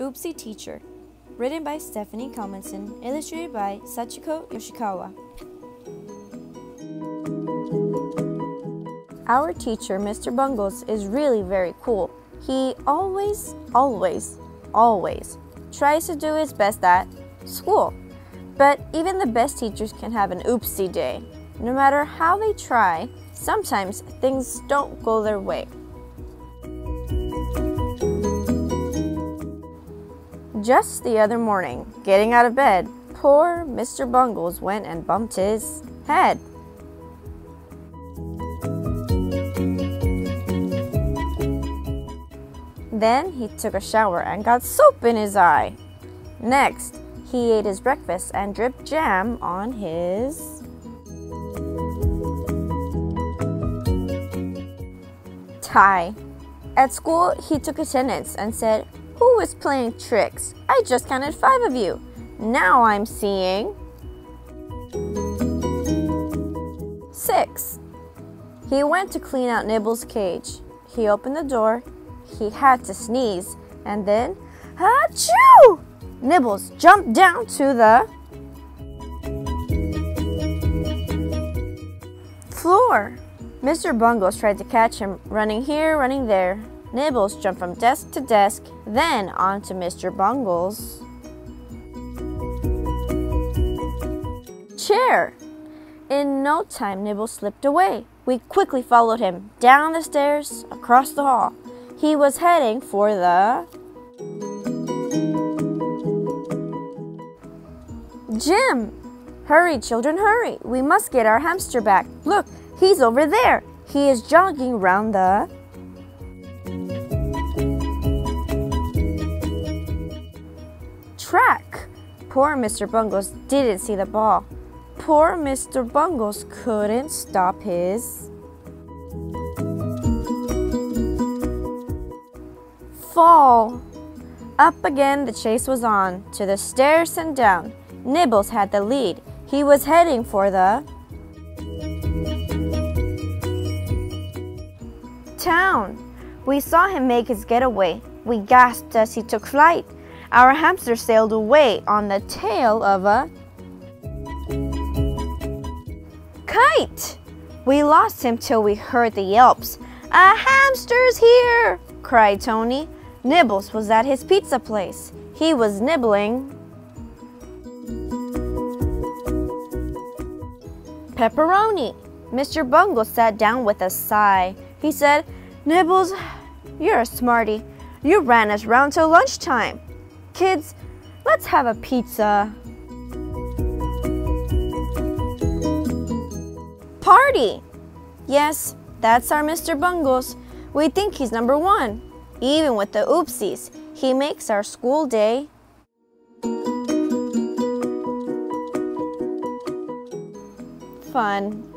Oopsy Teacher. Written by Stephanie Calmenson, illustrated by Sachiko Yoshikawa. Our teacher, Mr. Bungles, is really very cool. He always, always, always tries to do his best at school. But even the best teachers can have an oopsie day. No matter how they try, sometimes things don't go their way. Just the other morning, getting out of bed, poor Mr. Bungles went and bumped his head. Then he took a shower and got soap in his eye. Next, he ate his breakfast and dripped jam on his tie. At school, he took attendance and said, who is playing tricks? I just counted five of you. Now I'm seeing six. He went to clean out Nibbles' cage. He opened the door. He had to sneeze. And then, achoo! Nibbles jumped down to the floor. Mr. Bungles tried to catch him, running here, running there. Nibbles jumped from desk to desk, then onto Mr. Bungles' chair. In no time, Nibbles slipped away. We quickly followed him down the stairs, across the hall. He was heading for the gym. Hurry, children, hurry. We must get our hamster back. Look, he's over there. He is jogging round the track. Poor Mr. Bungles didn't see the ball. Poor Mr. Bungles couldn't stop his fall. Up again, the chase was on, to the stairs and down. Nibbles had the lead. He was heading for the town. We saw him make his getaway. We gasped as he took flight. Our hamster sailed away on the tail of a kite. We lost him till we heard the yelps. A hamster's here, cried Tony. Nibbles was at his pizza place. He was nibbling pepperoni. Mr. Bungle sat down with a sigh. He said, Nibbles, you're a smarty. You ran us round till lunchtime. Kids, let's have a pizza. Party! Yes, that's our Mr. Bungles. We think he's number one. Even with the oopsies, he makes our school day fun.